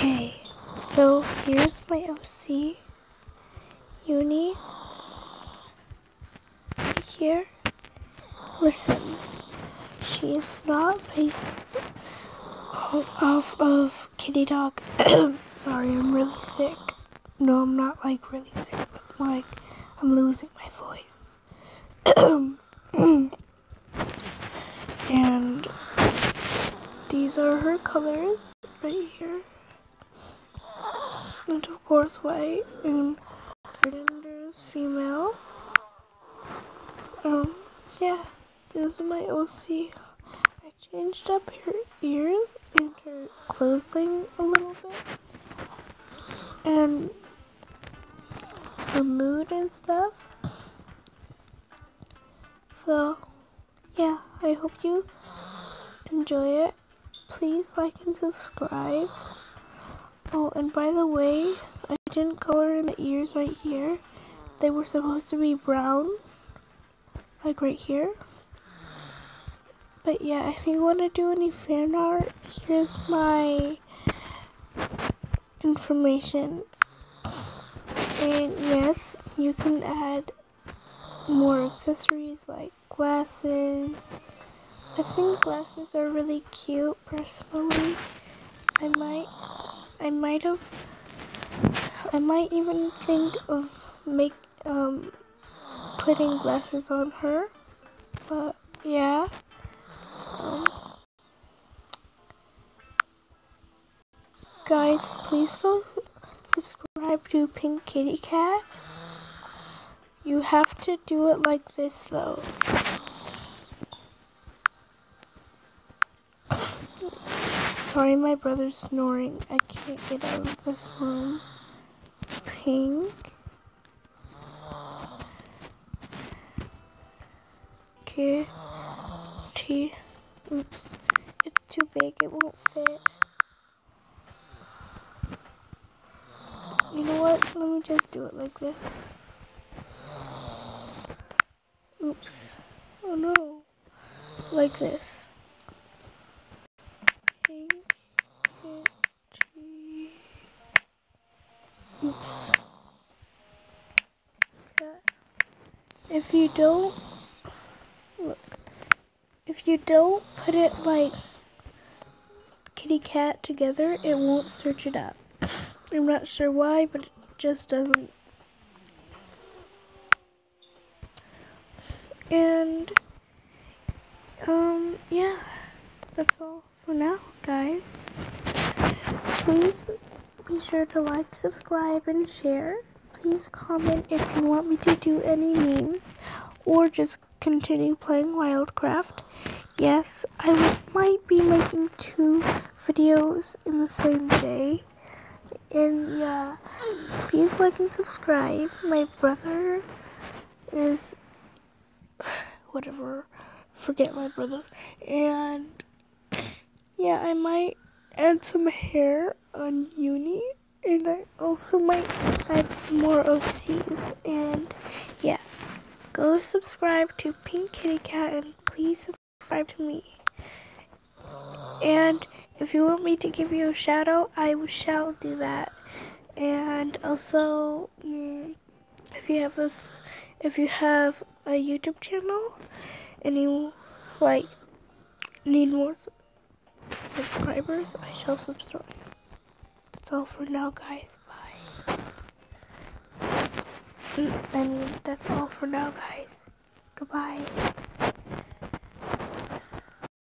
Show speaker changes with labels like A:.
A: Okay, so here's my OC uni here. Listen, she is not based off of Kitty Dog. Sorry, I'm really sick. No, I'm not like really sick, but like I'm losing my voice. and these are her colors right here. And of course white and gender is female. Um yeah, this is my OC. I changed up her ears and her clothing a little bit. And her mood and stuff. So, yeah, I hope you enjoy it. Please like and subscribe. Oh, and by the way, I didn't color in the ears right here. They were supposed to be brown, like right here. But yeah, if you want to do any fan art, here's my information. And yes, you can add more accessories like glasses. I think glasses are really cute personally. I might I might have I might even think of make um putting glasses on her. But yeah. Um, guys, please subscribe to Pink Kitty Cat. You have to do it like this though. Sorry, my brother's snoring. I can't get out of this room. Pink. Okay. T. Oops. It's too big. It won't fit. You know what? Let me just do it like this. Oops. Oh no. Like this. Pink kitty. Oops. Okay. If you don't look, if you don't put it like kitty cat together, it won't search it up. I'm not sure why, but it just doesn't. And, um, yeah, that's all for now, guys. Please be sure to like, subscribe, and share. Please comment if you want me to do any memes or just continue playing Wildcraft. Yes, I might be making two videos in the same day. And yeah, please like and subscribe. My brother is whatever. Forget my brother. And yeah, I might add some hair on uni. And I also might add some more OCs. And yeah, go subscribe to Pink Kitty Cat and please subscribe to me. And if you want me to give you a shout out, I shall do that. And also, mm, if you have a, if you have a YouTube channel and you like need more subscribers, I shall subscribe. That's all for now, guys. Bye. Mm, I mean, that's all for now, guys. Goodbye.